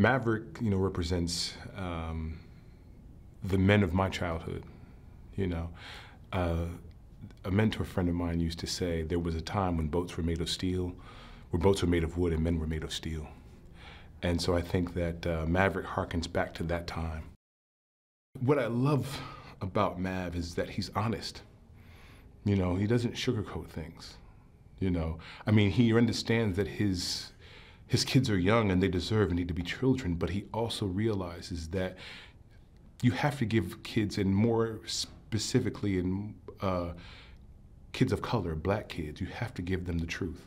Maverick, you know, represents um, the men of my childhood. You know, uh, a mentor friend of mine used to say there was a time when boats were made of steel, where boats were made of wood and men were made of steel. And so I think that uh, Maverick harkens back to that time. What I love about Mav is that he's honest. You know, he doesn't sugarcoat things. You know, I mean, he understands that his his kids are young and they deserve and need to be children, but he also realizes that you have to give kids, and more specifically in uh, kids of color, black kids, you have to give them the truth.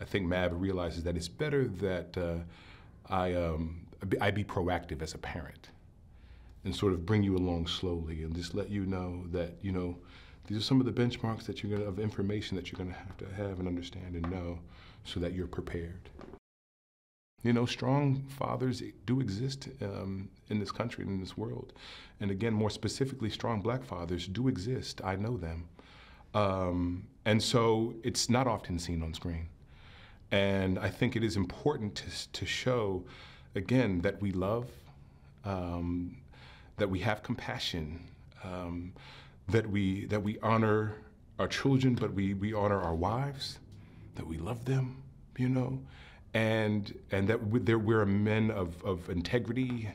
I think Mav realizes that it's better that uh, I, um, I be proactive as a parent and sort of bring you along slowly and just let you know that, you know, these are some of the benchmarks that you're gonna, of information that you're gonna have to have and understand and know so that you're prepared. You know, strong fathers do exist um, in this country and in this world. And again, more specifically, strong black fathers do exist. I know them. Um, and so it's not often seen on screen. And I think it is important to, to show, again, that we love, um, that we have compassion, um, that we that we honor our children, but we we honor our wives, that we love them, you know, and and that we're, we're men of of integrity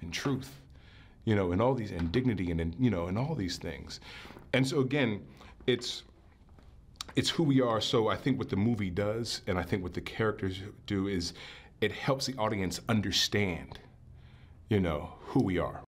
and truth, you know, and all these and dignity and, and you know and all these things, and so again, it's it's who we are. So I think what the movie does, and I think what the characters do, is it helps the audience understand, you know, who we are,